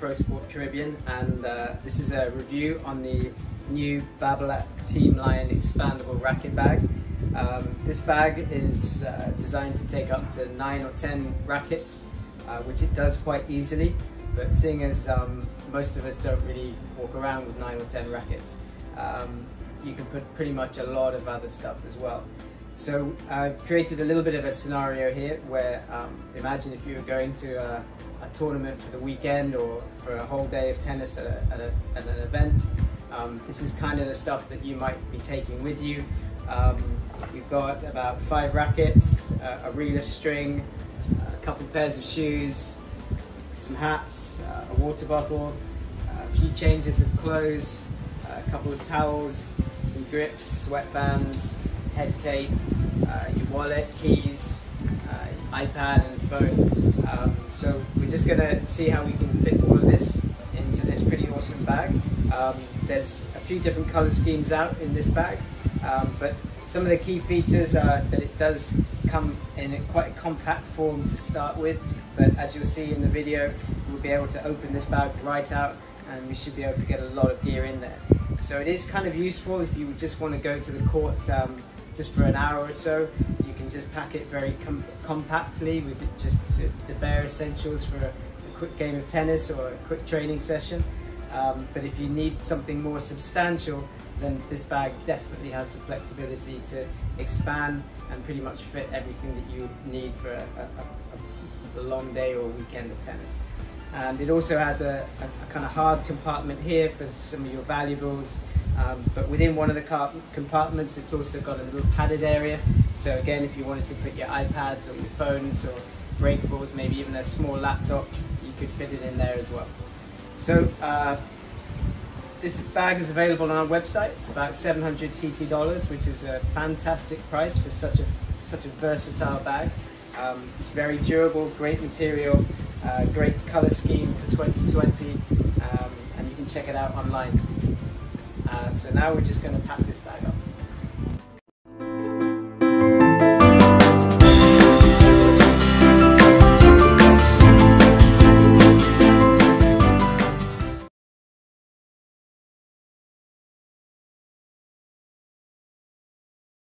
Pro Sport Caribbean and uh, this is a review on the new Babolat Team Line expandable racket bag. Um, this bag is uh, designed to take up to 9 or 10 rackets, uh, which it does quite easily, but seeing as um, most of us don't really walk around with 9 or 10 rackets, um, you can put pretty much a lot of other stuff as well. So I've created a little bit of a scenario here where um, imagine if you were going to a, a, tournament for the weekend or for a whole day of tennis at, a, at, a, at an event. Um, this is kind of the stuff that you might be taking with you. Um, you've got about five rackets, uh, a reel of string, a couple of pairs of shoes, some hats, uh, a water bottle, a few changes of clothes, a couple of towels, some grips, sweatbands, head tape, uh, your wallet, keys, uh, iPad and phone. Um, so we're just gonna see how we can fit all of this into this pretty awesome bag. Um, there's a few different color schemes out in this bag, um, but some of the key features are that it does come in a quite a compact form to start with, but as you'll see in the video, we'll be able to open this bag right out and we should be able to get a lot of gear in there. So it is kind of useful if you just want to go to the court um, just for an hour or so. You can just pack it very com compactly with just the bare essentials for a, quick game of tennis or a quick training session. Um, but if you need something more substantial, then this bag definitely has the flexibility to expand and pretty much fit everything that you need for a, a, a long day or weekend of tennis. And it also has a, a, kind of hard compartment here for some of your valuables, um, but within one of the compartments, it's also got a little padded area. So again, if you wanted to put your iPads or your phones or breakables, maybe even a small laptop, you could fit it in there as well. So uh, this bag is available on our website. It's about 700 TT dollars, which is a fantastic price for such a such a versatile bag. Um, it's very durable, great material, uh, great color scheme for 2020, um, and you can check it out online. So now we're just going to pack this bag up.